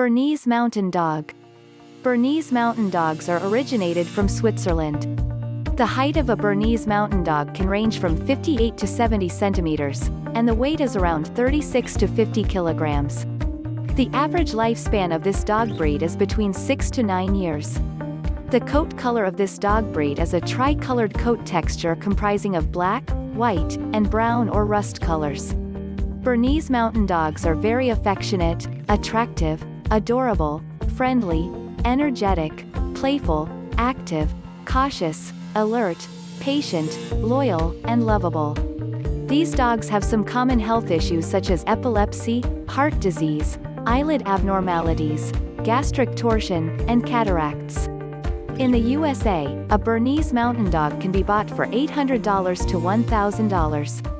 Bernese Mountain Dog. Bernese Mountain Dogs are originated from Switzerland. The height of a Bernese Mountain Dog can range from 58 to 70 centimeters, and the weight is around 36 to 50 kilograms. The average lifespan of this dog breed is between 6 to 9 years. The coat color of this dog breed is a tri-colored coat texture comprising of black, white, and brown or rust colors. Bernese Mountain Dogs are very affectionate, attractive, adorable, friendly, energetic, playful, active, cautious, alert, patient, loyal, and lovable. These dogs have some common health issues such as epilepsy, heart disease, eyelid abnormalities, gastric torsion, and cataracts. In the USA, a Bernese Mountain Dog can be bought for $800 to $1,000.